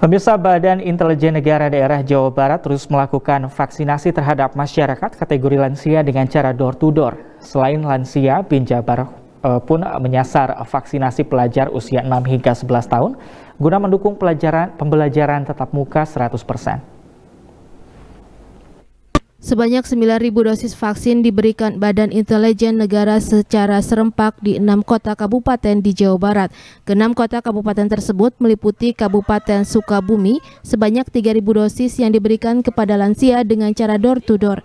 Pemirsa Badan Intelijen Negara Daerah Jawa Barat terus melakukan vaksinasi terhadap masyarakat kategori lansia dengan cara door to door. Selain lansia, Bin Jabar eh, pun menyasar vaksinasi pelajar usia 6 hingga 11 tahun guna mendukung pelajaran pembelajaran tatap muka 100%. Sebanyak 9.000 dosis vaksin diberikan Badan Intelijen Negara secara serempak di enam kota kabupaten di Jawa Barat. Kenam kota kabupaten tersebut meliputi Kabupaten Sukabumi sebanyak 3.000 dosis yang diberikan kepada lansia dengan cara door-to-door.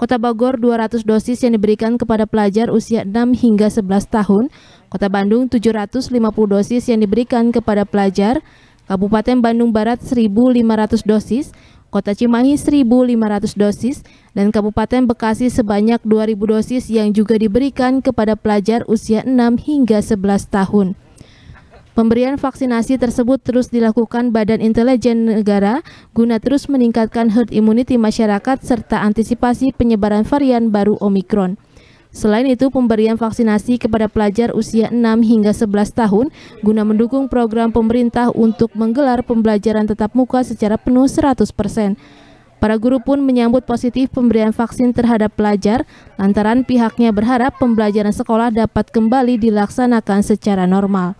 Kota Bogor 200 dosis yang diberikan kepada pelajar usia 6 hingga 11 tahun. Kota Bandung 750 dosis yang diberikan kepada pelajar. Kabupaten Bandung Barat 1.500 dosis Kota Cimahi 1.500 dosis, dan Kabupaten Bekasi sebanyak 2.000 dosis yang juga diberikan kepada pelajar usia 6 hingga 11 tahun. Pemberian vaksinasi tersebut terus dilakukan Badan Intelijen Negara guna terus meningkatkan herd immunity masyarakat serta antisipasi penyebaran varian baru Omikron. Selain itu, pemberian vaksinasi kepada pelajar usia 6 hingga 11 tahun guna mendukung program pemerintah untuk menggelar pembelajaran tetap muka secara penuh 100%. Para guru pun menyambut positif pemberian vaksin terhadap pelajar, lantaran pihaknya berharap pembelajaran sekolah dapat kembali dilaksanakan secara normal.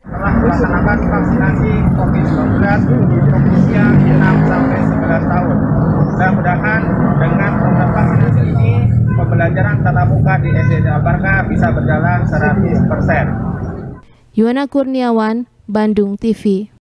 Telah melaksanakan vaksinasi COVID-19 untuk usia 6 sampai 11 tahun. Mudah-mudahan dengan pembelajaran tatap muka di SD Barka bisa berjalan 100%. Yuwana Kurniawan, Bandung TV.